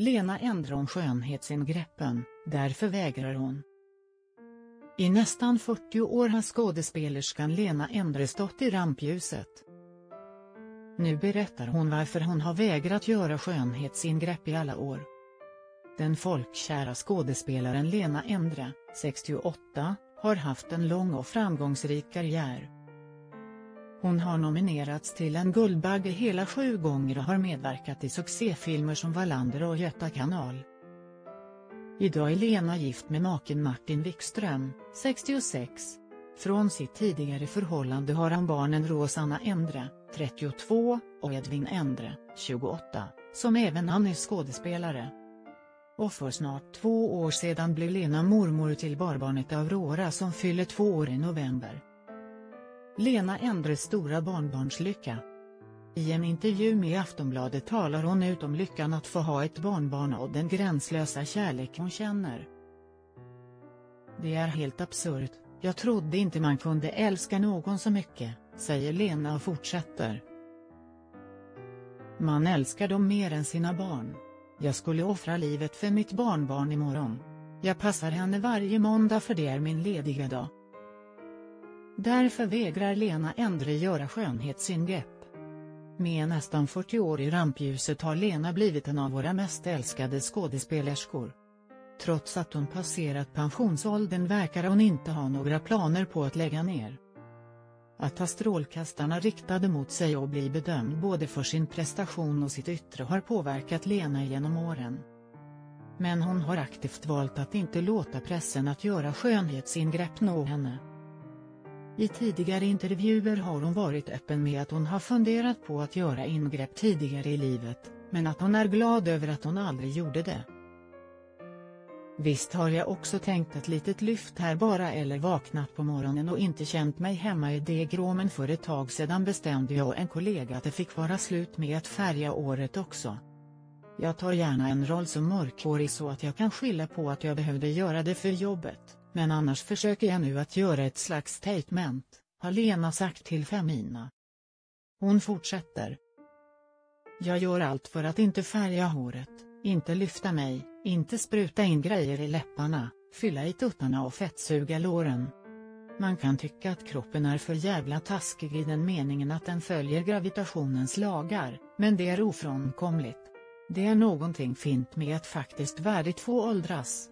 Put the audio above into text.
Lena ändrar om skönhetsingreppen, därför vägrar hon. I nästan 40 år har skådespelerskan Lena Endre stått i rampljuset. Nu berättar hon varför hon har vägrat göra skönhetsingrepp i alla år. Den folkkära skådespelaren Lena Endre, 68, har haft en lång och framgångsrik karriär. Hon har nominerats till en Guldbagge hela sju gånger och har medverkat i succéfilmer som Wallander och Göta kanal. Idag är Lena gift med maken Martin Wikström, 66. Från sitt tidigare förhållande har han barnen Rosanna Endre, 32, och Edvin Endre, 28, som även han är skådespelare. Och för snart två år sedan blev Lena mormor till barbarnet Aurora som fyller två år i november. Lena Endres stora barnbarnslycka. I en intervju med Aftonbladet talar hon ut om lyckan att få ha ett barnbarn och den gränslösa kärlek hon känner. Det är helt absurt, jag trodde inte man kunde älska någon så mycket, säger Lena och fortsätter. Man älskar dem mer än sina barn. Jag skulle offra livet för mitt barnbarn imorgon. Jag passar henne varje måndag för det är min lediga dag. Därför vägrar Lena Endre göra skönhetsingrepp. Med nästan 40 år i rampljuset har Lena blivit en av våra mest älskade skådespelerskor. Trots att hon passerat pensionsåldern verkar hon inte ha några planer på att lägga ner. Att ha strålkastarna riktade mot sig och bli bedömd både för sin prestation och sitt yttre har påverkat Lena genom åren. Men hon har aktivt valt att inte låta pressen att göra skönhetsingrepp nå henne. I tidigare intervjuer har hon varit öppen med att hon har funderat på att göra ingrepp tidigare i livet, men att hon är glad över att hon aldrig gjorde det. Visst har jag också tänkt ett litet lyft här bara eller vaknat på morgonen och inte känt mig hemma i det grå men för ett tag sedan bestämde jag och en kollega att det fick vara slut med att färga året också. Jag tar gärna en roll som mörkhårig så att jag kan skylla på att jag behövde göra det för jobbet, men annars försöker jag nu att göra ett slags statement, har Lena sagt till Femina. Hon fortsätter. Jag gör allt för att inte färga håret, inte lyfta mig, inte spruta in grejer i läpparna, fylla i tuttarna och fettsuga låren. Man kan tycka att kroppen är för jävla taskig i den meningen att den följer gravitationens lagar, men det är ofrånkomligt. Det är någonting fint med att faktiskt värdigt få åldras.